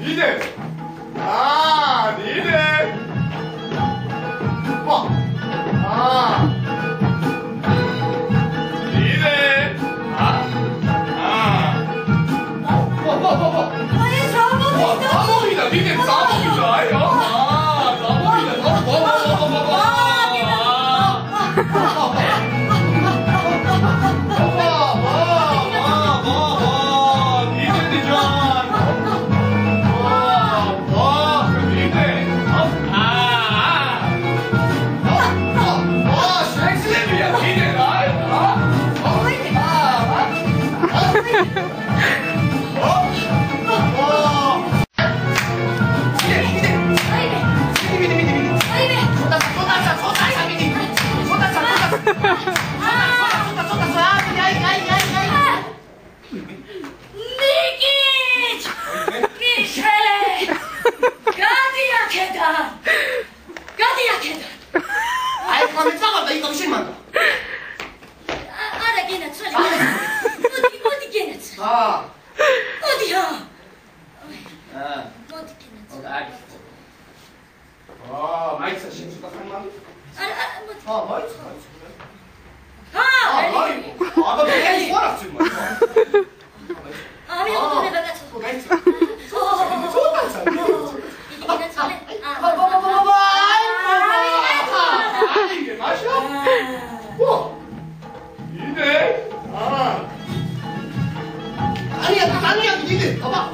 いいねああ ნიკიჩ! კიშე! გადი აქედან! გადი აქედან! აი, ხომ ეწაღა და იკომ შემანდა. არა, გენაც, ხარ. მოდი, მოდი გენაც. ხა. მოდი ხა. აა. მოდი გენაც. ოკეი. აა, მაიცა შენ ცოტა ხარ მალე? არა, მოდი. აა, მაიცა, მაიცა. 咱俩的，好吧？